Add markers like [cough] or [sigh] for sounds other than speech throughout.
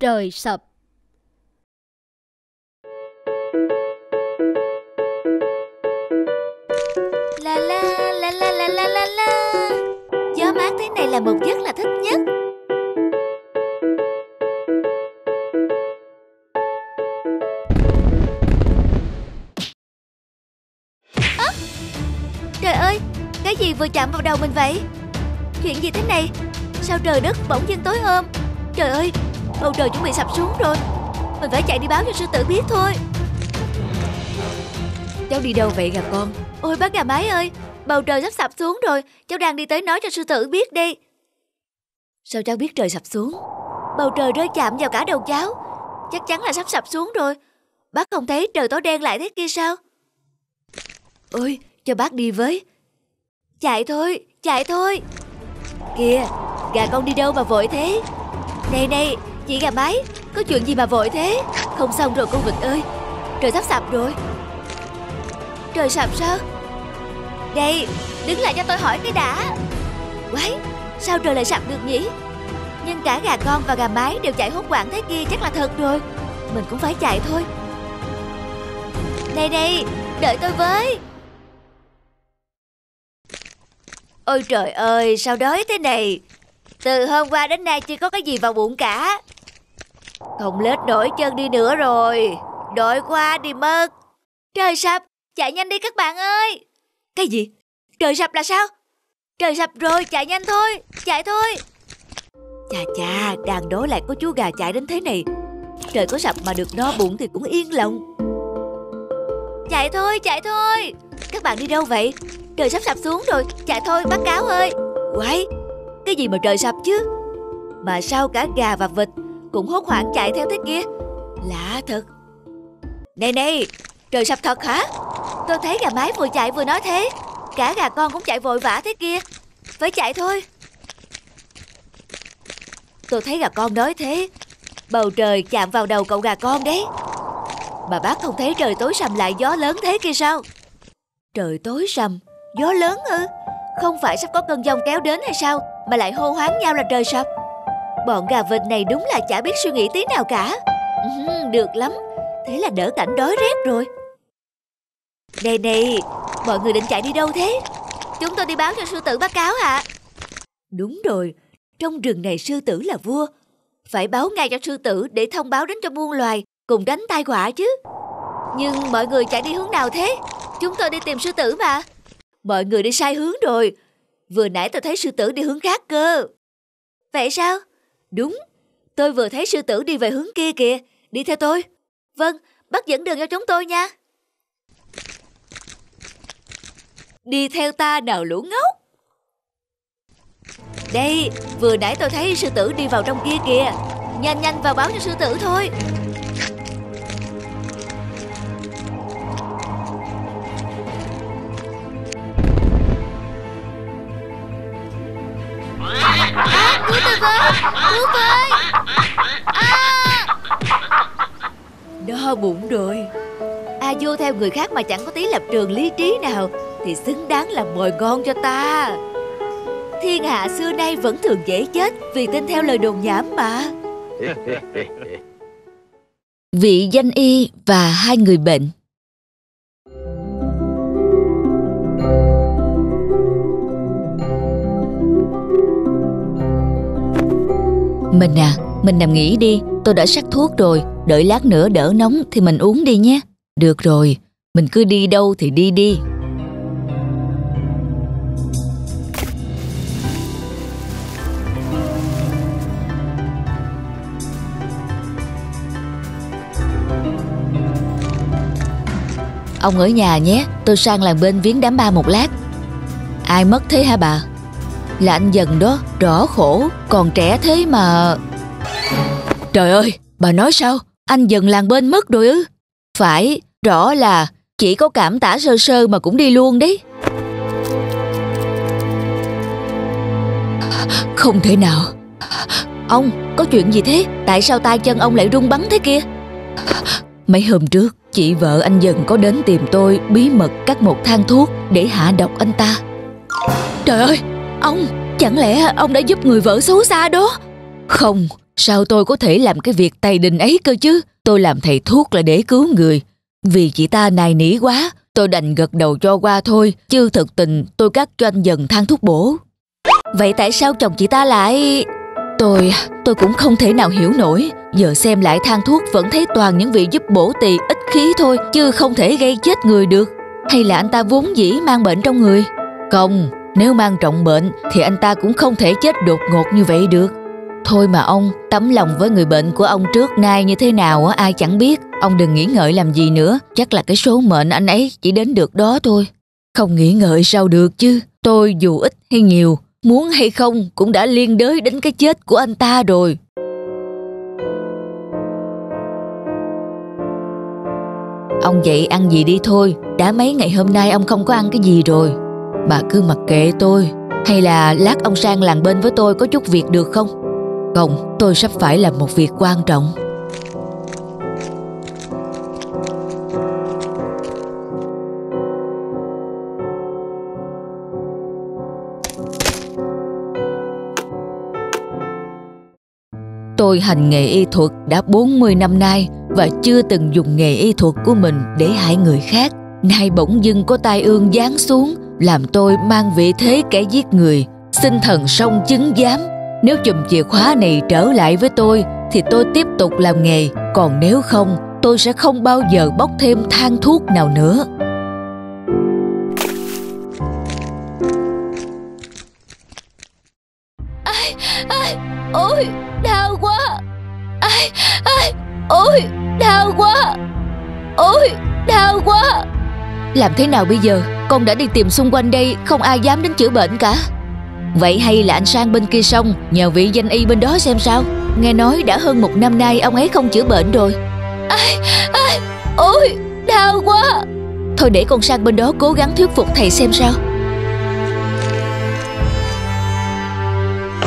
Trời sập La la la la la la la la Gió mát thế này là một giấc là thích nhất Trời ơi, cái gì vừa chạm vào đầu mình vậy? Chuyện gì thế này? Sao trời đất bỗng dưng tối hôm? Trời ơi, bầu trời chuẩn bị sập xuống rồi Mình phải chạy đi báo cho sư tử biết thôi Cháu đi đâu vậy gà con Ôi bác gà mái ơi, bầu trời sắp sập xuống rồi, cháu đang đi tới nói cho sư tử biết đi. Sao cháu biết trời sập xuống? Bầu trời rơi chạm vào cả đầu cháu, chắc chắn là sắp sập xuống rồi. Bác không thấy trời tối đen lại thế kia sao? Ôi cho bác đi với Chạy thôi, chạy thôi. Kìa, gà con đi đâu mà vội thế? Này này, chị gà mái, có chuyện gì mà vội thế? Không xong rồi con vịt ơi, trời sắp sập rồi. Trời sập sao? Đây, đứng lại cho tôi hỏi cái đã Quái, sao trời lại sập được nhỉ? Nhưng cả gà con và gà mái đều chạy hốt quảng thế kia chắc là thật rồi Mình cũng phải chạy thôi đây đây đợi tôi với Ôi trời ơi, sao đói thế này Từ hôm qua đến nay chưa có cái gì vào bụng cả không lết nổi chân đi nữa rồi đổi qua đi mất Trời sập, chạy nhanh đi các bạn ơi cái gì? Trời sập là sao? Trời sập rồi, chạy nhanh thôi, chạy thôi. Chà chà, đàn đố lại có chú gà chạy đến thế này. Trời có sập mà được no bụng thì cũng yên lòng. Chạy thôi, chạy thôi. Các bạn đi đâu vậy? Trời sắp sập xuống rồi, chạy thôi bác cáo ơi. Quái, cái gì mà trời sập chứ? Mà sao cả gà và vịt cũng hốt hoảng chạy theo thế kia? Lạ thật. Này này, trời sập thật hả? Tôi thấy gà mái vừa chạy vừa nói thế. Cả gà con cũng chạy vội vã thế kia. Phải chạy thôi. Tôi thấy gà con nói thế. Bầu trời chạm vào đầu cậu gà con đấy. Mà bác không thấy trời tối sầm lại gió lớn thế kia sao? Trời tối sầm Gió lớn ư? Không phải sắp có cơn giông kéo đến hay sao Mà lại hô hoáng nhau là trời sập. Bọn gà vịt này đúng là chả biết suy nghĩ tí nào cả ừ, Được lắm Thế là đỡ cảnh đói rét rồi này này, mọi người định chạy đi đâu thế? Chúng tôi đi báo cho sư tử báo cáo ạ. Đúng rồi, trong rừng này sư tử là vua. Phải báo ngay cho sư tử để thông báo đến cho muôn loài cùng đánh tai họa chứ. Nhưng mọi người chạy đi hướng nào thế? Chúng tôi đi tìm sư tử mà. Mọi người đi sai hướng rồi. Vừa nãy tôi thấy sư tử đi hướng khác cơ. Vậy sao? Đúng, tôi vừa thấy sư tử đi về hướng kia kìa. Đi theo tôi. Vâng, bắt dẫn đường cho chúng tôi nha. Đi theo ta nào lũ ngốc Đây Vừa nãy tôi thấy sư tử đi vào trong kia kìa Nhanh nhanh vào báo cho sư tử thôi À, cứu tôi với Cứu tôi À! Đo bụng rồi. À vô theo người khác mà chẳng có tí lập trường lý trí nào thì xứng đáng là mồi ngon cho ta. Thiên hạ xưa nay vẫn thường dễ chết Vì tin theo lời đồn nhảm mà. [laughs] Vị danh y và hai người bệnh Mình à, mình nằm nghỉ đi Tôi đã sắc thuốc rồi Đợi lát nữa đỡ nóng thì mình uống đi nhé. Được rồi, mình cứ đi đâu thì đi đi. Ông ở nhà nhé Tôi sang làng bên viếng đám ba một lát. Ai mất thế hả bà? Là anh dần đó Rõ khổ Còn trẻ thế mà. Trời ơi Bà nói sao? Anh dần làng bên mất rồi ư? Phải Rõ là Chỉ có cảm tả sơ sơ mà cũng đi luôn đấy. Không thể nào. Ông Có chuyện gì thế? Tại sao tay chân ông lại rung bắn thế kia? Mấy hôm trước Chị vợ anh dần có đến tìm tôi bí mật cắt một thang thuốc để hạ độc anh ta. Trời ơi, ông, chẳng lẽ ông đã giúp người vợ xấu xa đó? Không, Sao tôi có thể làm cái việc tày đình ấy cơ chứ? Tôi làm thầy thuốc là để cứu người. Vì chị ta nài nỉ quá, tôi đành gật đầu cho qua thôi, chứ thực tình tôi cắt cho anh dần thang thuốc bổ. Vậy tại sao chồng chị ta lại... Tôi, tôi cũng không thể nào hiểu nổi. Giờ xem lại thang thuốc vẫn thấy toàn những vị giúp bổ tỳ ít khí thôi, chứ không thể gây chết người được. Hay là anh ta vốn dĩ mang bệnh trong người? Không, nếu mang trọng bệnh thì anh ta cũng không thể chết đột ngột như vậy được. Thôi mà ông, tấm lòng với người bệnh của ông trước nay như thế nào á ai chẳng biết. Ông đừng nghĩ ngợi làm gì nữa, chắc là cái số mệnh anh ấy chỉ đến được đó thôi. Không nghĩ ngợi sao được chứ, tôi dù ít hay nhiều, muốn hay không cũng đã liên đới đến cái chết của anh ta rồi. Ông dậy ăn gì đi thôi, đã mấy ngày hôm nay ông không có ăn cái gì rồi. Bà cứ mặc kệ tôi, hay là lát ông sang làng bên với tôi có chút việc được không? Không, tôi sắp phải làm một việc quan trọng. Tôi hành nghề y thuật đã 40 năm nay và chưa từng dùng nghề y thuật của mình để hại người khác. Nay bỗng dưng có tai ương giáng xuống làm tôi mang vị thế kẻ giết người. Xin thần song chứng giám nếu chùm chìa khóa này trở lại với tôi thì tôi tiếp tục làm nghề, còn nếu không, tôi sẽ không bao giờ bóc thêm than thuốc nào nữa. Ai, ai, ôi, đau quá. Ai, ai, ôi, đau quá. Ôi, đau quá. Làm thế nào bây giờ? Con đã đi tìm xung quanh đây, không ai dám đến chữa bệnh cả. Vậy hay là anh sang bên kia sông Nhờ vị danh y bên đó xem sao Nghe nói đã hơn một năm nay ông ấy không chữa bệnh rồi Ai, ai, ôi, đau quá Thôi để con sang bên đó cố gắng thuyết phục thầy xem sao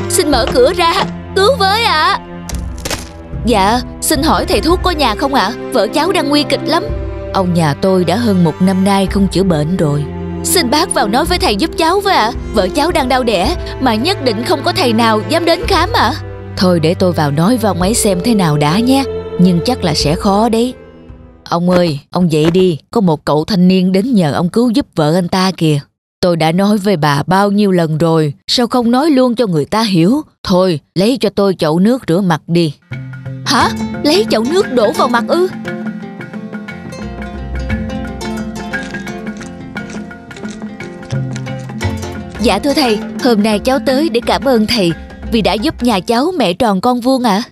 Xin mở cửa ra, cứu với ạ à. Dạ, xin hỏi thầy thuốc có nhà không ạ à? Vợ cháu đang nguy kịch lắm Ông nhà tôi đã hơn một năm nay không chữa bệnh rồi Xin bác vào nói với thầy giúp cháu với ạ à. Vợ cháu đang đau đẻ Mà nhất định không có thầy nào dám đến khám ạ à. Thôi để tôi vào nói với ông ấy xem thế nào đã nhé Nhưng chắc là sẽ khó đấy Ông ơi, ông dậy đi Có một cậu thanh niên đến nhờ ông cứu giúp vợ anh ta kìa Tôi đã nói với bà bao nhiêu lần rồi Sao không nói luôn cho người ta hiểu Thôi, lấy cho tôi chậu nước rửa mặt đi Hả? Lấy chậu nước đổ vào mặt ư? Dạ thưa thầy, hôm nay cháu tới để cảm ơn thầy vì đã giúp nhà cháu mẹ tròn con vuông ạ.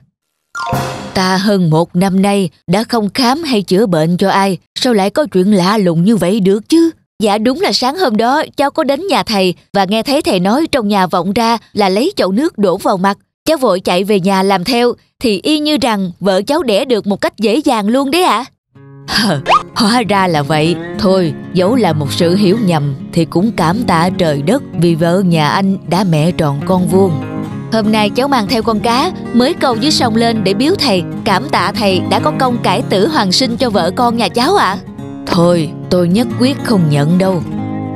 À. Ta hơn một năm nay đã không khám hay chữa bệnh cho ai, sao lại có chuyện lạ lùng như vậy được chứ? Dạ đúng là sáng hôm đó cháu có đến nhà thầy và nghe thấy thầy nói trong nhà vọng ra là lấy chậu nước đổ vào mặt. Cháu vội chạy về nhà làm theo thì y như rằng vợ cháu đẻ được một cách dễ dàng luôn đấy ạ. À. Hóa ra là vậy. Thôi, dẫu là một sự hiểu nhầm, Thì cũng cảm tạ trời đất Vì vợ nhà anh đã mẹ tròn con vuông. Hôm nay cháu mang theo con cá, Mới câu dưới sông lên để biếu thầy. Cảm tạ thầy đã có công cải tử hoàng sinh cho vợ con nhà cháu ạ. À. Thôi, tôi nhất quyết không nhận đâu.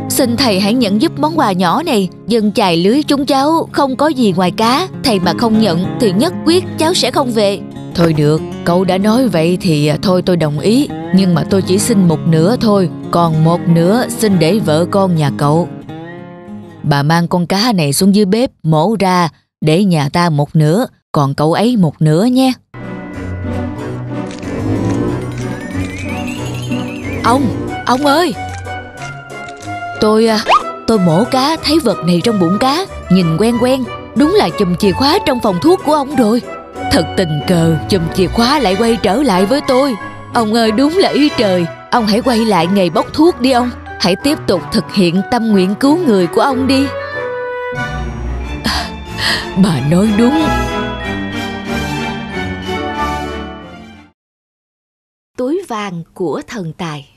Xin thầy hãy nhận giúp món quà nhỏ này. Dân chài lưới chúng cháu không có gì ngoài cá. Thầy mà không nhận thì nhất quyết cháu sẽ không về. Thôi được, cậu đã nói vậy thì à, thôi tôi đồng ý. Nhưng mà tôi chỉ xin một nửa thôi Còn một nửa xin để vợ con nhà cậu. Bà mang con cá này xuống dưới bếp mổ ra Để nhà ta một nửa Còn cậu ấy một nửa nhé. Ông, ông ơi! Tôi, à, tôi mổ cá thấy vật này trong bụng cá Nhìn quen quen Đúng là chùm chìa khóa trong phòng thuốc của ông rồi. Thật tình cờ chùm chìa khóa lại quay trở lại với tôi. Ông ơi đúng là ý trời. Ông hãy quay lại nghề bốc thuốc đi ông. Hãy tiếp tục thực hiện tâm nguyện cứu người của ông đi. À, Bà nói đúng. Túi vàng của thần tài.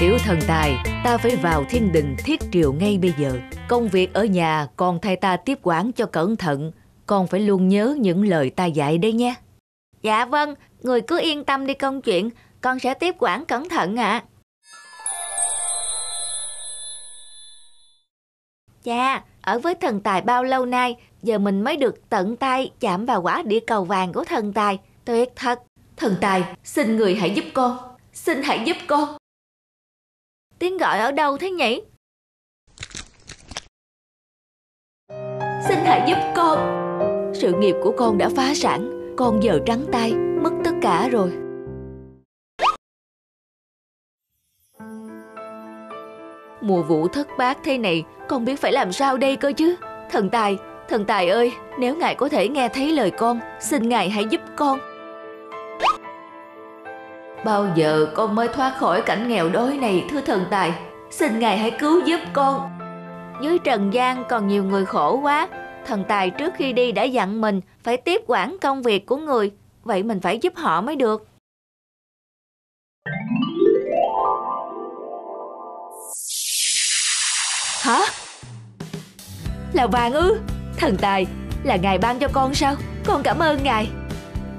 Kiểu thần tài, ta phải vào thiên đình thiết triều ngay bây giờ. Công việc ở nhà còn thay ta tiếp quản cho cẩn thận. Con phải luôn nhớ những lời ta dạy đây nha. Dạ vâng, người cứ yên tâm đi công chuyện. Con sẽ tiếp quản cẩn thận ạ. À. Cha, ở với thần tài bao lâu nay, giờ mình mới được tận tay chạm vào quả địa cầu vàng của thần tài. Tuyệt thật. Thần tài, xin người hãy giúp con. Xin hãy giúp con. Tiếng gọi ở đâu thế nhỉ? Xin hãy giúp con. Sự nghiệp của con đã phá sản, con giờ trắng tay, mất tất cả rồi. Mùa vụ thất bát thế này, con biết phải làm sao đây cơ chứ? Thần Tài, thần Tài ơi, nếu ngài có thể nghe thấy lời con, xin ngài hãy giúp con. Bao giờ con mới thoát khỏi cảnh nghèo đói này thưa thần Tài? Xin ngài hãy cứu giúp con. Dưới trần gian còn nhiều người khổ quá. Thần Tài trước khi đi đã dặn mình phải tiếp quản công việc của người. Vậy mình phải giúp họ mới được. Hả? Là vàng ư? Thần tài, là ngài ban cho con sao? Con cảm ơn ngài.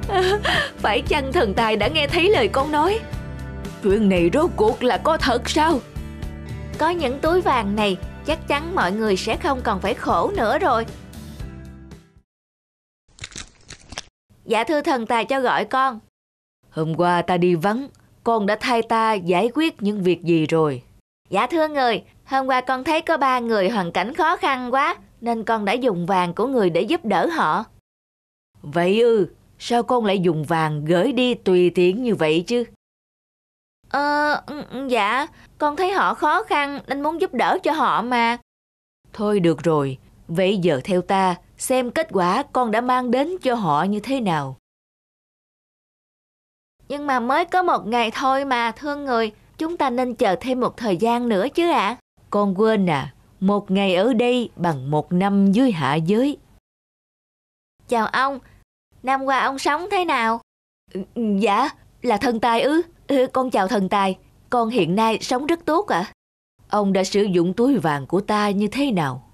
[laughs] phải chăng thần tài đã nghe thấy lời con nói? Chuyện này rốt cuộc là có thật sao? Có những túi vàng này, chắc chắn mọi người sẽ không còn phải khổ nữa rồi. Dạ thưa thần tài cho gọi con. Hôm qua ta đi vắng, con đã thay ta giải quyết những việc gì rồi? Dạ thưa người, hôm qua con thấy có ba người hoàn cảnh khó khăn quá, nên con đã dùng vàng của người để giúp đỡ họ. Vậy ư, sao con lại dùng vàng gửi đi tùy tiện như vậy chứ? Ờ, ừ, ừ, dạ, con thấy họ khó khăn nên muốn giúp đỡ cho họ mà. Thôi được rồi, vậy giờ theo ta, xem kết quả con đã mang đến cho họ như thế nào. Nhưng mà mới có một ngày thôi mà, thương người, chúng ta nên chờ thêm một thời gian nữa chứ ạ. À? Con quên à, một ngày ở đây bằng một năm dưới hạ giới. Chào ông, năm qua ông sống thế nào? Dạ, là thần tài ư? Ừ, con chào thần tài, con hiện nay sống rất tốt ạ. À? Ông đã sử dụng túi vàng của ta như thế nào?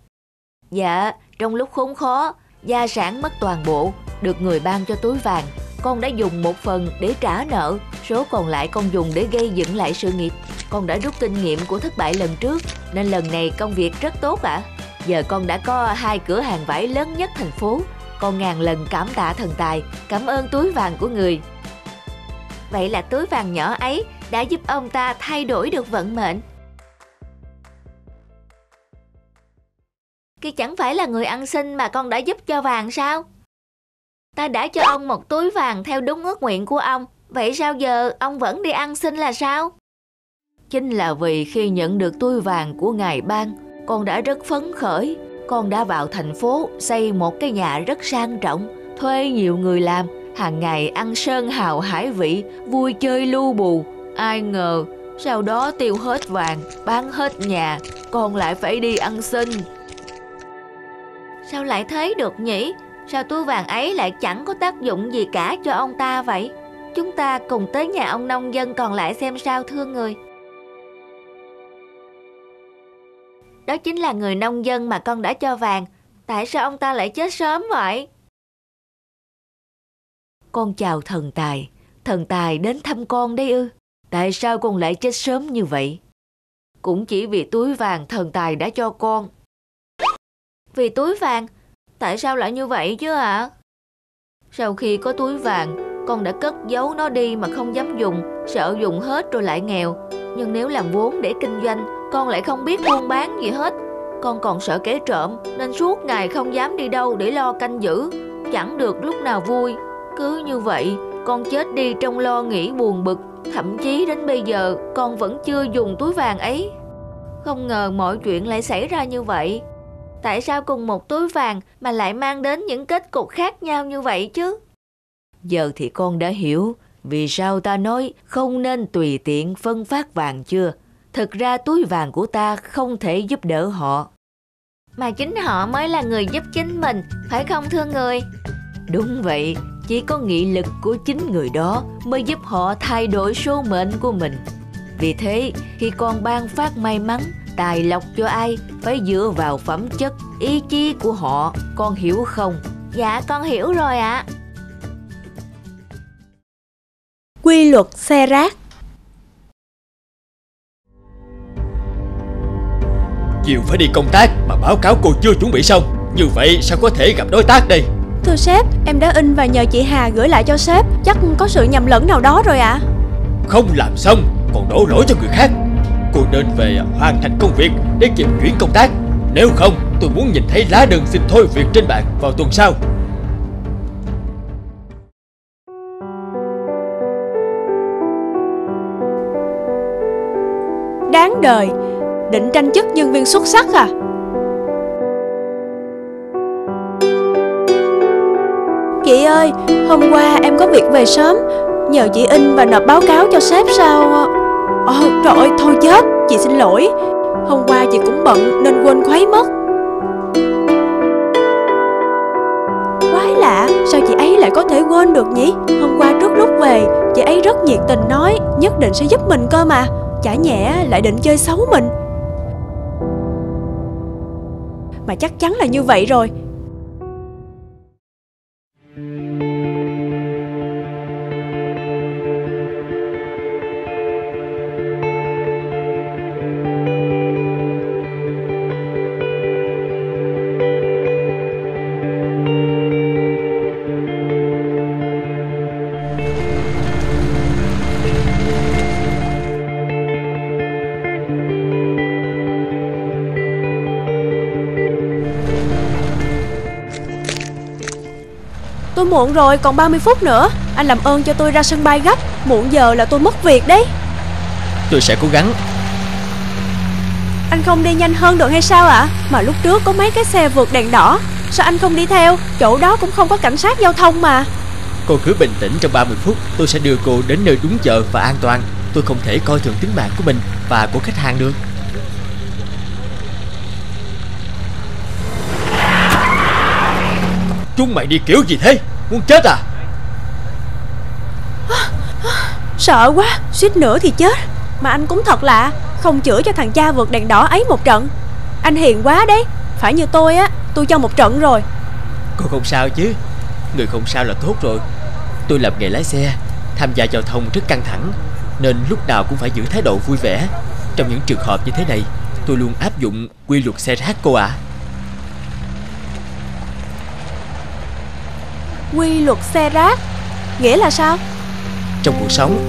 Dạ, trong lúc khốn khó, gia sản mất toàn bộ, được người ban cho túi vàng con đã dùng một phần để trả nợ, số còn lại con dùng để gây dựng lại sự nghiệp. Con đã rút kinh nghiệm của thất bại lần trước, nên lần này công việc rất tốt ạ. À. Giờ con đã có hai cửa hàng vải lớn nhất thành phố. Con ngàn lần cảm tạ thần tài, cảm ơn túi vàng của người. Vậy là túi vàng nhỏ ấy đã giúp ông ta thay đổi được vận mệnh. kia chẳng phải là người ăn xin mà con đã giúp cho vàng sao? Ta đã cho ông một túi vàng theo đúng ước nguyện của ông. Vậy sao giờ ông vẫn đi ăn xin là sao? Chính là vì khi nhận được túi vàng của ngài ban, con đã rất phấn khởi. Con đã vào thành phố xây một cái nhà rất sang trọng, thuê nhiều người làm, hàng ngày ăn sơn hào hải vị, vui chơi lưu bù. Ai ngờ, sau đó tiêu hết vàng, bán hết nhà, con lại phải đi ăn xin. Sao lại thế được nhỉ? Sao túi vàng ấy lại chẳng có tác dụng gì cả cho ông ta vậy? Chúng ta cùng tới nhà ông nông dân còn lại xem sao thương người. Đó chính là người nông dân mà con đã cho vàng. Tại sao ông ta lại chết sớm vậy? Con chào thần tài. Thần tài đến thăm con đấy ư. Tại sao con lại chết sớm như vậy? Cũng chỉ vì túi vàng thần tài đã cho con. Vì túi vàng? Tại sao lại như vậy chứ ạ? À? Sau khi có túi vàng, con đã cất giấu nó đi mà không dám dùng, sợ dùng hết rồi lại nghèo. Nhưng nếu làm vốn để kinh doanh, con lại không biết buôn bán gì hết. Con còn sợ kẻ trộm nên suốt ngày không dám đi đâu để lo canh giữ. Chẳng được lúc nào vui. Cứ như vậy, con chết đi trong lo nghĩ buồn bực. Thậm chí đến bây giờ con vẫn chưa dùng túi vàng ấy. Không ngờ mọi chuyện lại xảy ra như vậy. Tại sao cùng một túi vàng mà lại mang đến những kết cục khác nhau như vậy chứ? Giờ thì con đã hiểu vì sao ta nói không nên tùy tiện phân phát vàng chưa? Thực ra túi vàng của ta không thể giúp đỡ họ. Mà chính họ mới là người giúp chính mình, phải không thưa người? Đúng vậy, chỉ có nghị lực của chính người đó mới giúp họ thay đổi số mệnh của mình. Vì thế, khi con ban phát may mắn tài lộc cho ai phải dựa vào phẩm chất ý chí của họ con hiểu không dạ con hiểu rồi ạ quy luật xe rác Chiều phải đi công tác mà báo cáo cô chưa chuẩn bị xong. Như vậy sao có thể gặp đối tác đây? Thưa sếp, em đã in và nhờ chị Hà gửi lại cho sếp. Chắc có sự nhầm lẫn nào đó rồi ạ. À? Không làm xong còn đổ lỗi cho người khác. Cô nên về hoàn thành công việc để kịp chuyển công tác. Nếu không tôi muốn nhìn thấy lá đơn xin thôi việc trên bạn vào tuần sau. Đáng đời Định tranh chức nhân viên xuất sắc à? Chị ơi, hôm qua em có việc về sớm. Nhờ chị in và nộp báo cáo cho sếp sao? Ồ, trời ơi, thôi chết. Chị xin lỗi. Hôm qua chị cũng bận nên quên khuấy mất. Quái lạ, sao chị ấy lại có thể quên được nhỉ? Hôm qua trước lúc về Chị ấy rất nhiệt tình nói Nhất định sẽ giúp mình cơ mà. Chả nhẽ lại định chơi xấu mình. Mà chắc chắn là như vậy rồi. Muộn rồi, còn 30 phút nữa. Anh làm ơn cho tôi ra sân bay gấp. Muộn giờ là tôi mất việc đấy. Tôi sẽ cố gắng. Anh không đi nhanh hơn được hay sao ạ? Mà lúc trước có mấy cái xe vượt đèn đỏ. Sao anh không đi theo? Chỗ đó cũng không có cảnh sát giao thông mà. Cô cứ bình tĩnh trong 30 phút Tôi sẽ đưa cô đến nơi đúng giờ và an toàn. Tôi không thể coi thường tính mạng của mình Và của khách hàng được. Chúng mày đi kiểu gì thế Muốn chết à? Sợ quá, suýt nữa thì chết. Mà anh cũng thật lạ Không chữa cho thằng cha vượt đèn đỏ ấy một trận. Anh hiền quá đấy. Phải như tôi á, tôi cho một trận rồi. Cô không sao chứ. Người không sao là tốt rồi. Tôi làm nghề lái xe Tham gia giao thông rất căng thẳng Nên lúc nào cũng phải giữ thái độ vui vẻ. Trong những trường hợp như thế này Tôi luôn áp dụng quy luật xe rác cô ạ. à. Quy luật xe rác. Nghĩa là sao? Trong cuộc sống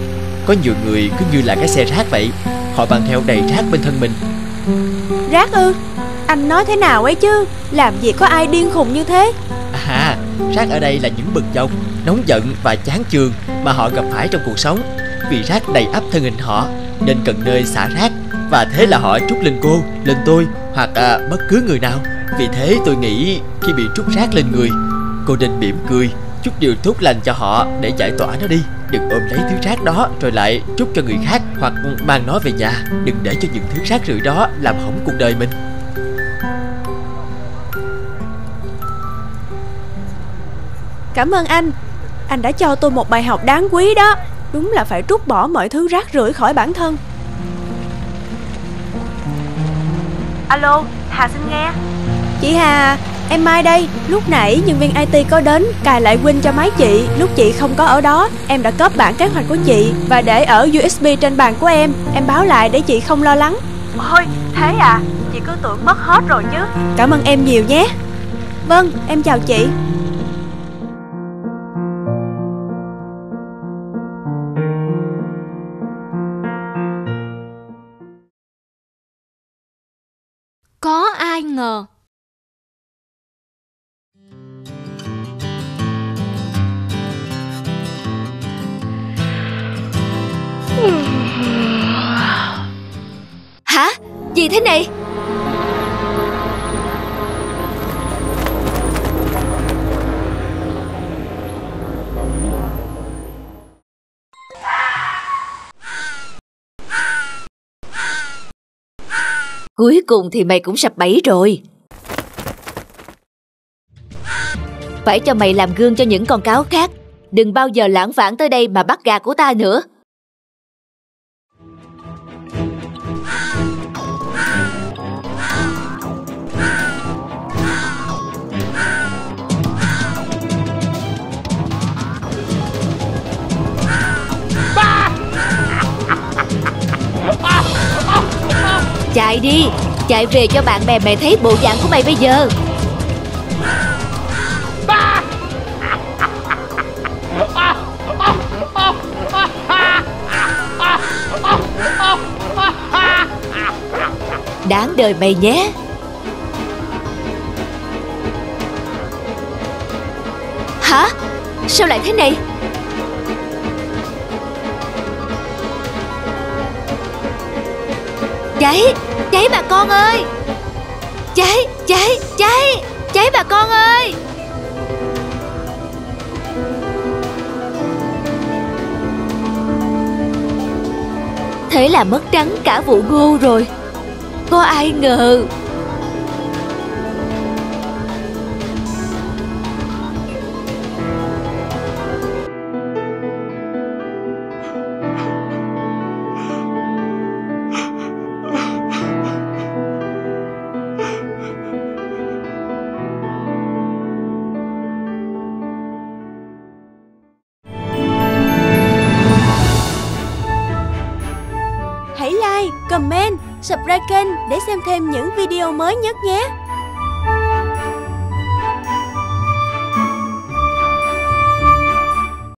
Có nhiều người cứ như là cái xe rác vậy. Họ mang theo đầy rác bên thân mình. Rác ư? Anh nói thế nào ấy chứ? Làm gì có ai điên khùng như thế? À rác ở đây là những bực dọc Nóng giận và chán chường Mà họ gặp phải trong cuộc sống. Vì rác đầy ắp thân hình họ Nên cần nơi xả rác. Và thế là họ trút lên cô, lên tôi Hoặc à, bất cứ người nào. Vì thế tôi nghĩ khi bị trút rác lên người Cô nên mỉm cười Chút điều tốt lành cho họ để giải tỏa nó đi. Đừng ôm lấy thứ rác đó rồi lại trút cho người khác Hoặc mang nó về nhà. Đừng để cho những thứ rác rưởi đó làm hỏng cuộc đời mình. Cảm ơn anh. Anh đã cho tôi một bài học đáng quý đó. Đúng là phải trút bỏ mọi thứ rác rưởi khỏi bản thân. Alo, Hà xin nghe. Chị Hà, em Mai đây Lúc nãy nhân viên IT có đến Cài lại Win cho máy chị Lúc chị không có ở đó Em đã cóp bản kế hoạch của chị Và để ở USB trên bàn của em Em báo lại để chị không lo lắng. Ôi, thế à? Chị cứ tưởng mất hết rồi chứ. Cảm ơn em nhiều nhé. Vâng, em chào chị. Có ai ngờ Hả? Gì thế này? Cuối cùng thì mày cũng sập bẫy rồi. Phải cho mày làm gương cho những con cáo khác. Đừng bao giờ lãng vãng tới đây mà bắt gà của ta nữa. Chạy đi Chạy về cho bạn bè mày thấy bộ dạng của mày bây giờ Đáng đời mày nhé Hả? Sao lại thế này? Cháy, cháy bà con ơi. Cháy, cháy, cháy, cháy bà con ơi. Thế là mất trắng cả vụ ngô rồi. Có ai ngờ xem thêm những video mới nhất nhé.